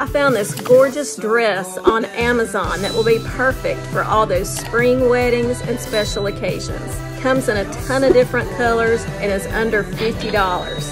I found this gorgeous dress on Amazon that will be perfect for all those spring weddings and special occasions. Comes in a ton of different colors and is under $50.